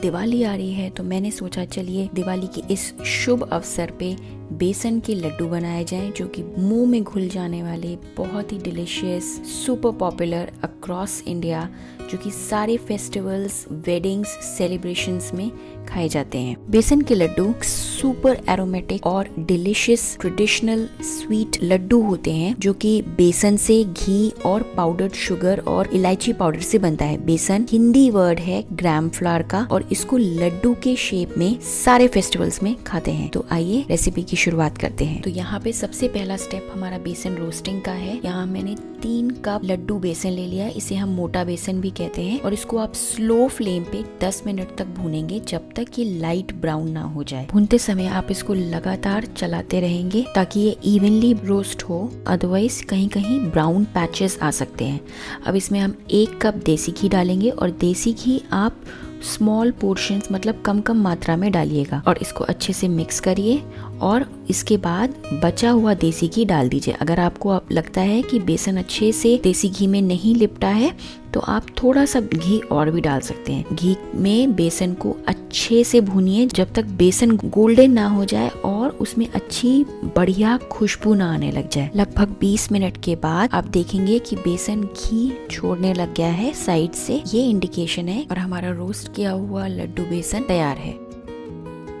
दिवाली आ रही है तो मैंने सोचा चलिए दिवाली के इस शुभ अवसर पे बेसन के लड्डू बनाए जाएँ, जो कि मुँह में घुल जाने वाले बहुत ही delicious super popular across India जो कि सारे फेस्टिवल्स वेडिंग्स सेलिब्रेशंस में खाए जाते हैं। बेसन के लड्डू सुपर एरोमेटिक और डिलिशियस ट्रेडिशनल स्वीट लड्डू होते हैं, जो कि बेसन से घी और पाउडर्ड शुगर और इलायची पाउडर से बनता है। बेसन हिंदी वर्ड है ग्राम फ्लावर का, और इसको लड्डू के शेप में सारे फेस्टिवल्स में खाते हैं। तो आइए रेसिपी की शुरुआत करते हैं। तो यहाँ पे सबसे पहला स्टेप हमारा बेसन रोस्टिंग का है। यहाँ मैंने तीन कप लड्डू बेसन ले लिया इसे हम मोटा बेसन भी कहते हैं। और इसको आप स्लो फ्लेम पे 10 मिनट तक भूनेंगे जब तक ये लाइट ब्राउन ना हो जाए। भूनते समय आप इसको लगातार चलाते रहेंगे ताकि ये इवनली रोस्ट हो। अदरवाइज़ कहीं कहीं ब्राउन पैचेस आ सकते हैं। अब इसमें हम एक कप देसी घी डालेंगे और देसी घी आप स्मॉल पोर्शंस मतलब कम कम मात्रा में डालिएगा और इसको अच्छे से मिक्स करिए और इसके बाद बचा हुआ देसी घी डाल दीजिए। अगर आपको लगता है कि बेसन अच्छे से देसी घी में नहीं लिपटा है तो आप थोड़ा सा घी और भी डाल सकते हैं। घी में बेसन को अच्छे से भूनिए, जब तक बेसन गोल्डन ना हो जाए और उसमें अच्छी बढ़िया खुशबू ना आने लग जाए। लगभग 20 मिनट के बाद आप देखेंगे कि बेसन घी छोड़ने लग गया है साइड से। ये इंडिकेशन है और हमारा रोस्ट किया हुआ लड्डू बेसन तैयार है।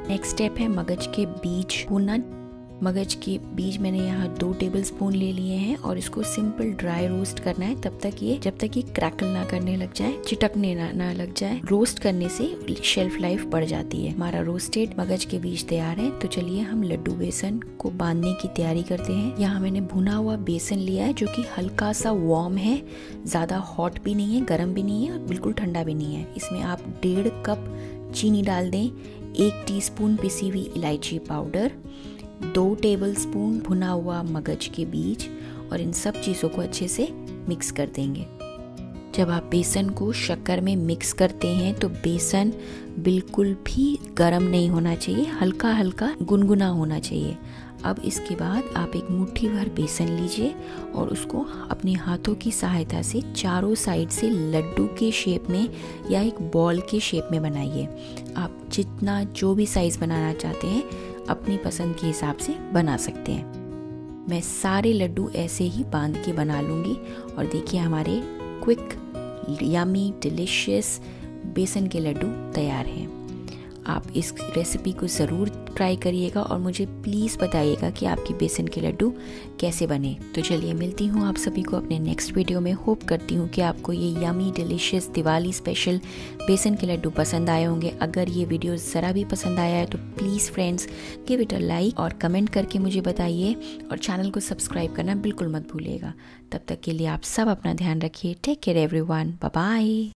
नेक्स्ट स्टेप है मगज के बीज भूनना मगज के बीज मैंने यहाँ दो टेबल स्पून ले लिए हैं और इसको सिंपल ड्राई रोस्ट करना है। तब तक ये जब तक ये क्रैकल ना करने लग जाए चिटकने ना, ना लग जाए रोस्ट करने से शेल्फ लाइफ बढ़ जाती है। हमारा रोस्टेड मगज के बीज तैयार है। तो चलिए हम लड्डू बेसन को बांधने की तैयारी करते हैं। यहाँ मैंने भुना हुआ बेसन लिया है जो की हल्का सा वार्म है। ज़्यादा हॉट भी नहीं है गर्म भी नहीं है बिल्कुल ठंडा भी नहीं है। इसमें आप डेढ़ कप चीनी डाल दें। एक टीस्पून पिसी हुई इलायची पाउडर दो टेबलस्पून भुना हुआ मगज के बीज और इन सब चीज़ों को अच्छे से मिक्स कर देंगे। जब आप बेसन को शक्कर में मिक्स करते हैं तो बेसन बिल्कुल भी गर्म नहीं होना चाहिए हल्का हल्का गुनगुना होना चाहिए। अब इसके बाद आप एक मुट्ठी भर बेसन लीजिए और उसको अपने हाथों की सहायता से चारों साइड से लड्डू के शेप में या एक बॉल के शेप में बनाइए। आप जितना जो भी साइज़ बनाना चाहते हैं, अपनी पसंद के हिसाब से बना सकते हैं। मैं सारे लड्डू ऐसे ही बाँध के बना लूँगी और देखिए हमारे क्विक यमी डिलिशियस बेसन के लड्डू तैयार हैं। आप इस रेसिपी को ज़रूर ट्राई करिएगा और मुझे प्लीज़ बताइएगा कि आपकी बेसन के लड्डू कैसे बने। तो चलिए मिलती हूँ आप सभी को अपने नेक्स्ट वीडियो में। होप करती हूँ कि आपको ये यमी डिलीशियस दिवाली स्पेशल बेसन के लड्डू पसंद आए होंगे। अगर ये वीडियो ज़रा भी पसंद आया है तो please friends give it a like और कमेंट करके मुझे बताइए और चैनल को सब्सक्राइब करना बिल्कुल मत भूलिएगा। तब तक के लिए आप सब अपना ध्यान रखिए। Take care everyone bye